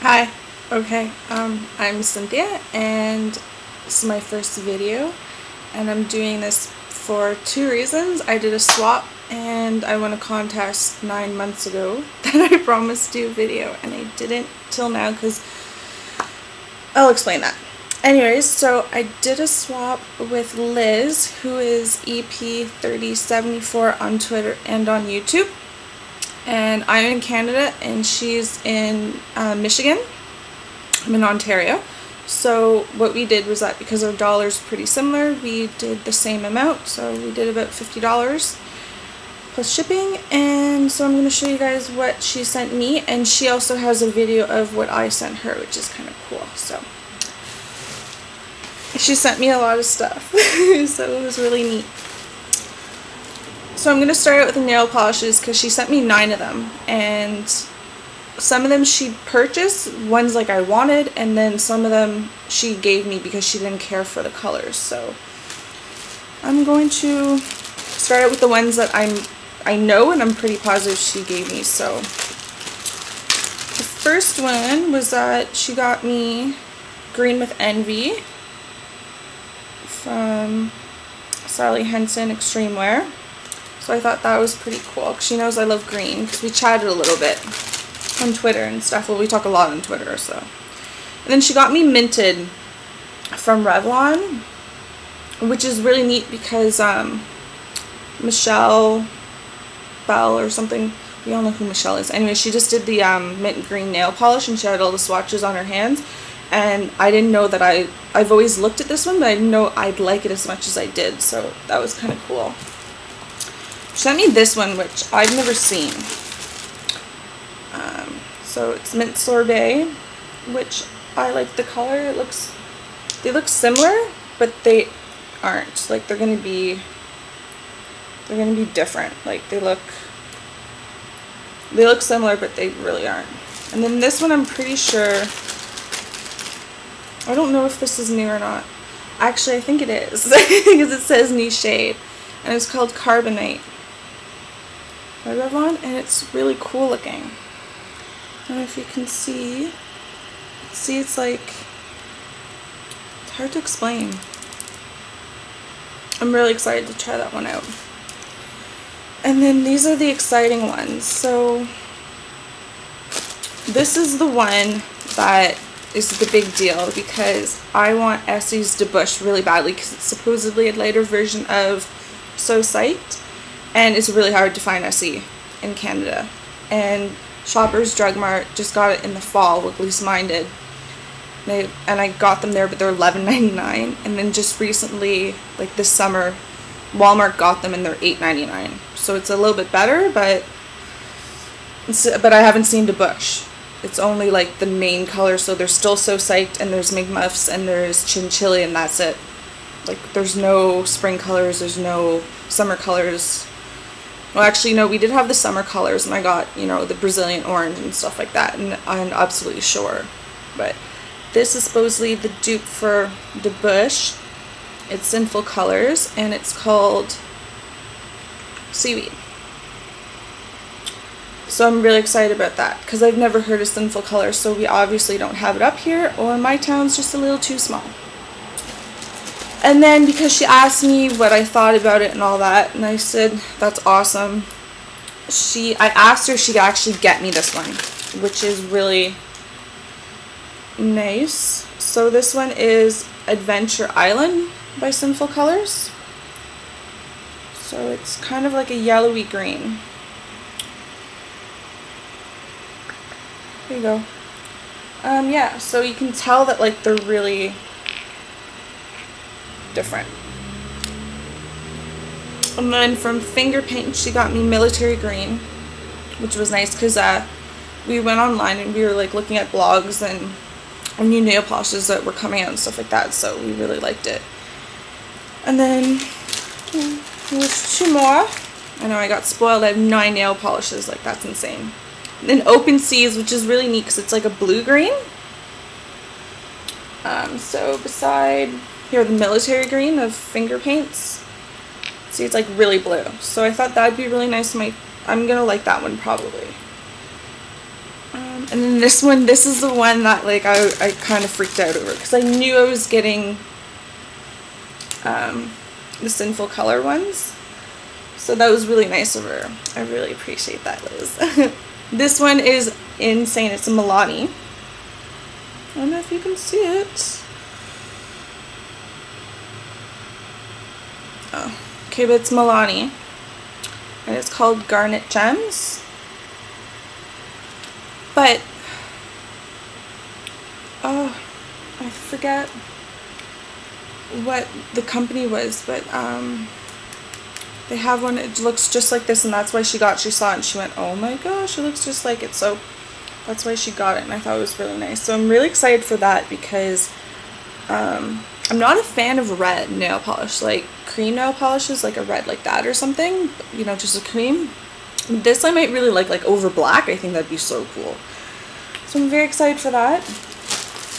Hi. Okay, um, I'm Cynthia, and this is my first video, and I'm doing this for two reasons. I did a swap, and I won a contest nine months ago that I promised to do a video, and I didn't till now because I'll explain that. Anyways, so I did a swap with Liz, who is EP3074 on Twitter and on YouTube. And I'm in Canada, and she's in uh, Michigan. I'm in Ontario. So what we did was that because our dollars pretty similar, we did the same amount. So we did about $50 plus shipping. And so I'm going to show you guys what she sent me. And she also has a video of what I sent her, which is kind of cool. So she sent me a lot of stuff, so it was really neat. So I'm going to start out with the nail polishes because she sent me nine of them, and some of them she purchased, ones like I wanted, and then some of them she gave me because she didn't care for the colors. So I'm going to start out with the ones that I'm I know and I'm pretty positive she gave me. So the first one was that she got me Green with Envy from Sally Hansen Extreme Wear. So I thought that was pretty cool. She knows I love green because we chatted a little bit on Twitter and stuff. Well, we talk a lot on Twitter, so. And then she got me Minted from Revlon, which is really neat because um, Michelle Bell or something, we all know who Michelle is. Anyway, she just did the um, mint green nail polish and she had all the swatches on her hands and I didn't know that I I've always looked at this one but I didn't know I'd like it as much as I did so that was kind of cool sent me this one which I've never seen. Um, so it's mint sorbet which I like the color. It looks they look similar but they aren't. Like they're gonna be they're gonna be different. Like they look they look similar but they really aren't. And then this one I'm pretty sure I don't know if this is new or not. Actually, I think it is because it says new shade, and it's called Carbonite Revlon, and it's really cool looking. I don't know if you can see. See, it's like it's hard to explain. I'm really excited to try that one out. And then these are the exciting ones. So this is the one that is the big deal because I want Essie's de Bush really badly because it's supposedly a lighter version of So Psyched and it's really hard to find Essie in Canada. And Shoppers Drug Mart just got it in the fall, least mine did. They, and I got them there, but they're $11.99. And then just recently, like this summer, Walmart got them and they're $8.99. So it's a little bit better, but but I haven't seen de Bush it's only like the main color so they're still so psyched and there's McMuffs and there's Chinchilly and that's it like there's no spring colors there's no summer colors well actually no we did have the summer colors and I got you know the Brazilian orange and stuff like that and I'm absolutely sure. But this is supposedly the dupe for the bush. It's sinful colors and it's called seaweed. So I'm really excited about that because I've never heard of Sinful Colors, so we obviously don't have it up here, or my town's just a little too small. And then because she asked me what I thought about it and all that, and I said, that's awesome, she, I asked her if she could actually get me this one, which is really nice. So this one is Adventure Island by Sinful Colors. So it's kind of like a yellowy green. There you go. Um, yeah, so you can tell that, like, they're really different. And then from Finger Paint, she got me Military Green, which was nice because uh, we went online and we were, like, looking at blogs and new nail polishes that were coming out and stuff like that, so we really liked it. And then there's two more. I know I got spoiled. I have nine nail polishes. Like, that's insane. Then Open Seas, which is really neat because it's like a blue-green. Um, so beside here, the military green of finger paints. See, it's like really blue. So I thought that'd be really nice. My, I'm going to like that one probably. Um, And then this one, this is the one that like I, I kind of freaked out over because I knew I was getting um, the Sinful Color ones. So that was really nice of her. I really appreciate that, Liz. this one is insane. It's a Milani. I don't know if you can see it. Oh, okay, but it's Milani. And it's called Garnet Gems. But, oh, I forget what the company was, but um, they have one, it looks just like this, and that's why she got, she saw it, and she went, oh my gosh, it looks just like it, so that's why she got it, and I thought it was really nice. So I'm really excited for that, because um, I'm not a fan of red nail polish, like cream nail polishes, like a red like that or something, you know, just a cream. This I might really like, like over black, I think that'd be so cool. So I'm very excited for that.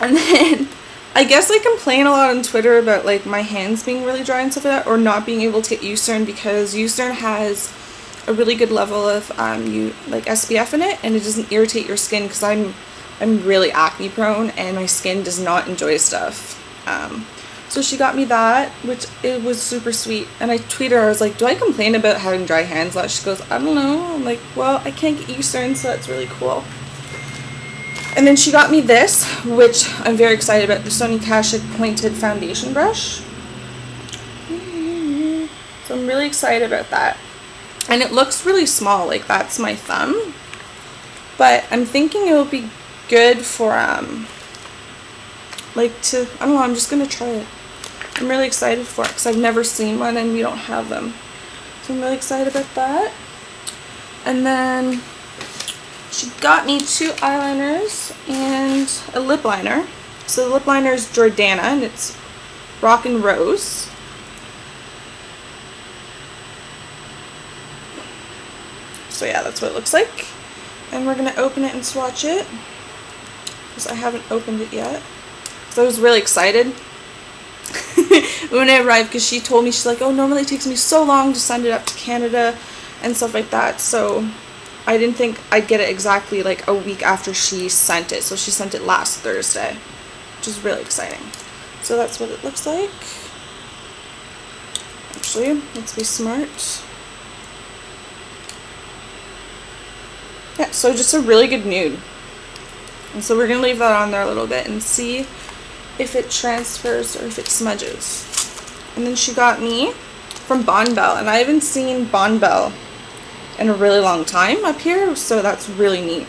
And then I guess I complain a lot on Twitter about like my hands being really dry and stuff like that, or not being able to get Eucerin because Eucerin has a really good level of um, you like SPF in it, and it doesn't irritate your skin because I'm I'm really acne prone and my skin does not enjoy stuff. Um, so she got me that, which it was super sweet. And I tweeted her, I was like, do I complain about having dry hands a lot? She goes, I don't know. I'm like, well, I can't get Eucerin, so that's really cool. And then she got me this, which I'm very excited about, the Sonia Kashuk Pointed Foundation Brush. So I'm really excited about that. And it looks really small, like that's my thumb. But I'm thinking it will be good for, um, like to, I don't know, I'm just going to try it. I'm really excited for it because I've never seen one and we don't have them. So I'm really excited about that. And then she got me two eyeliners and a lip liner. So the lip liner is Jordana and it's Rock and Rose. So yeah, that's what it looks like. And we're going to open it and swatch it. Because I haven't opened it yet. So I was really excited when it arrived because she told me, she's like, oh, normally it takes me so long to send it up to Canada and stuff like that. So I didn't think I'd get it exactly like a week after she sent it. So she sent it last Thursday, which is really exciting. So that's what it looks like. Actually, let's be smart. Yeah, so just a really good nude. And so we're to leave that on there a little bit and see if it transfers or if it smudges. And then she got me from Bonne Bell, and I haven't seen Bonne Bell in a really long time up here, so that's really neat.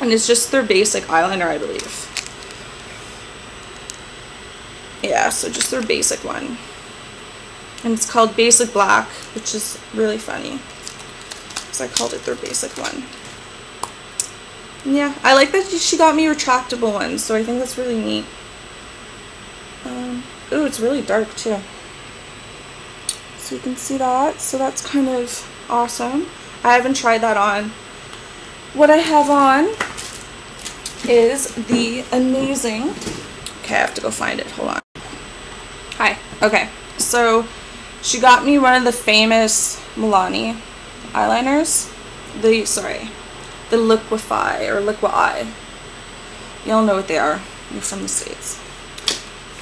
And it's just their basic eyeliner, I believe. Yeah, so just their basic one. And it's called Basic Black, which is really funny. Because I called it their basic one. yeah, I like that she got me retractable ones, so I think that's really neat. Um, ooh, it's really dark too. So you can see that. So that's kind of awesome. I haven't tried that on. What I have on is the amazing, okay, I have to go find it, hold on. Hi, okay, so she got me one of the famous Milani eyeliners, the, sorry, the Liquify or Liqui-Eye. Y'all know what they are, you're from the States.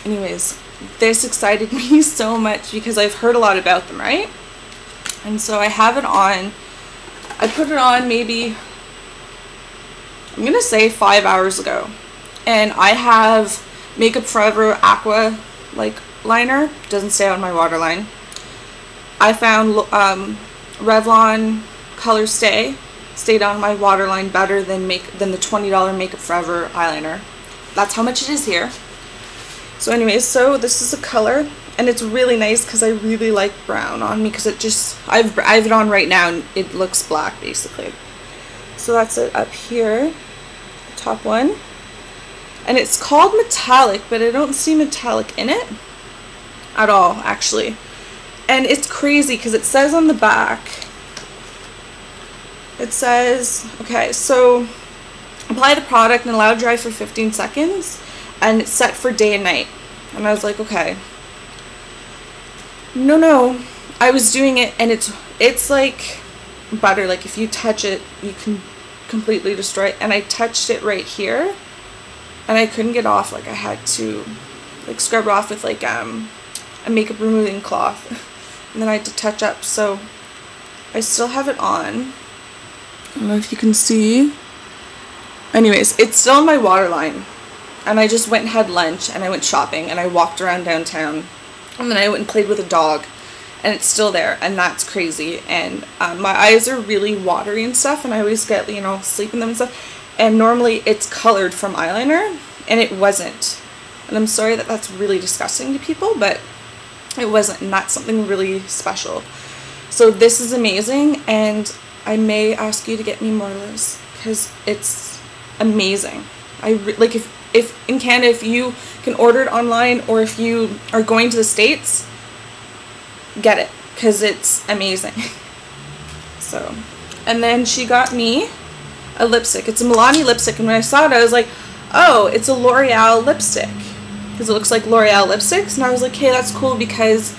Anyways, this excited me so much because I've heard a lot about them, right? And so I have it on I put it on maybe, I'm going to say five hours ago. And I have Makeup Forever Aqua like liner. Doesn't stay on my waterline. I found um, Revlon Color Stay stayed on my waterline better than make than the $20 Makeup Forever eyeliner. That's how much it is here. So anyways, so this is a color and it's really nice because I really like brown on me because it just I've, I have it on right now and it looks black basically. So that's it up here the top one. And it's called metallic but I don't see metallic in it at all actually. And it's crazy because it says on the back it says okay so apply the product and allow dry for 15 seconds and it's set for day and night and I was like okay no, no. I was doing it and it's it's like butter. Like if you touch it, you can completely destroy it. And I touched it right here, and I couldn't get off. Like I had to, like scrub it off with like um, a makeup removing cloth, and then I had to touch up. So I still have it on. I don't know if you can see. Anyways, it's still on my waterline. And I just went and had lunch and I went shopping and I walked around downtown. And then I went and played with a dog and it's still there and that's crazy. And um, my eyes are really watery and stuff and I always get, you know, sleep in them and stuff. And normally it's colored from eyeliner and it wasn't. And I'm sorry that that's really disgusting to people, but it wasn't. And that's something really special. So this is amazing and I may ask you to get me more Liz because it's amazing. I like if if in Canada if you can order it online or if you are going to the states, get it because it's amazing. so, and then she got me a lipstick. It's a Milani lipstick, and when I saw it, I was like, oh, it's a L'Oreal lipstick because it looks like L'Oreal lipsticks, and I was like, hey, that's cool because.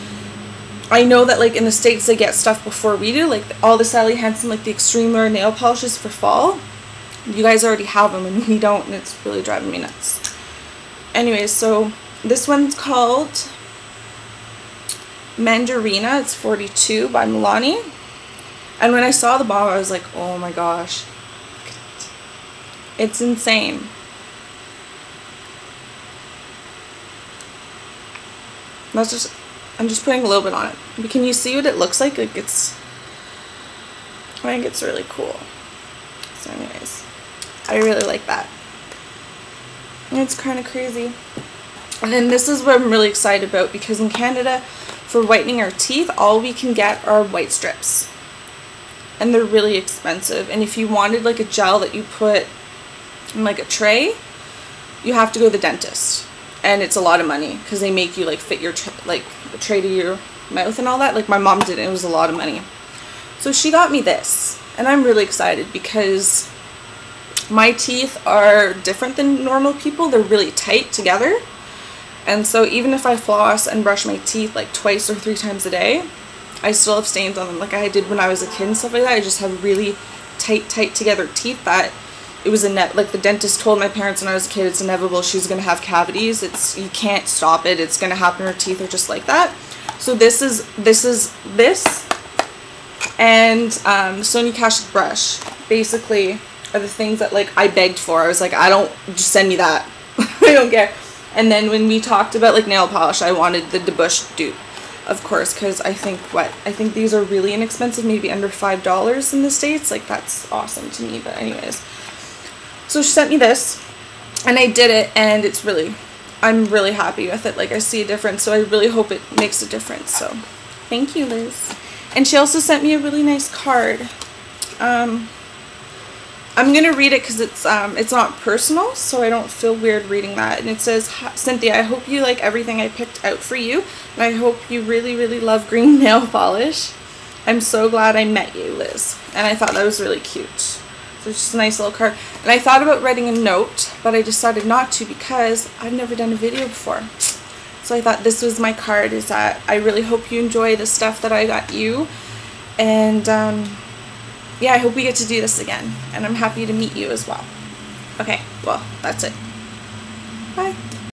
I know that like in the States they get stuff before we do, like all the Sally Hansen, like the Extreme nail polishes for fall. You guys already have them and we don't and it's really driving me nuts. Anyways, so this one's called Mandarina. It's 42 by Milani. And when I saw the bottle, I was like, oh my gosh. It's insane. That's just, I'm just putting a little bit on it. But can you see what it looks like? Like it's, I think it's really cool. So anyways, I really like that. And it's kind of crazy. And then this is what I'm really excited about because in Canada, for whitening our teeth, all we can get are white strips. And they're really expensive. And if you wanted like a gel that you put in like a tray, you have to go to the dentist. And it's a lot of money because they make you like fit your like a tray to your mouth and all that. Like my mom did, it was a lot of money. So she got me this, and I'm really excited because my teeth are different than normal people. They're really tight together. And so even if I floss and brush my teeth like twice or three times a day, I still have stains on them like I did when I was a kid and stuff like that. I just have really tight, tight together teeth that it was a net like the dentist told my parents when I was a kid it's inevitable she's gonna have cavities. It's you can't stop it. It's gonna happen. Her teeth are just like that. So this is this is this and um, Sonia Kashuk brush basically are the things that like I begged for. I was like, I don't just send me that. I don't care. And then when we talked about like nail polish, I wanted the DeBush dupe, of course, because I think what I think these are really inexpensive, maybe under five dollars in the states. Like that's awesome to me. But anyways, so she sent me this, and I did it, and it's really, I'm really happy with it. Like I see a difference, so I really hope it makes a difference. So, thank you, Liz. And she also sent me a really nice card. Um, I'm gonna read it because it's um it's not personal, so I don't feel weird reading that. And it says, Cynthia, I hope you like everything I picked out for you, and I hope you really, really love green nail polish. I'm so glad I met you, Liz. And I thought that was really cute. So it's just a nice little card. And I thought about writing a note, but I decided not to because I've never done a video before. So I thought this was my card, is that I really hope you enjoy the stuff that I got you. And um, yeah, I hope we get to do this again. And I'm happy to meet you as well. Okay, well, that's it.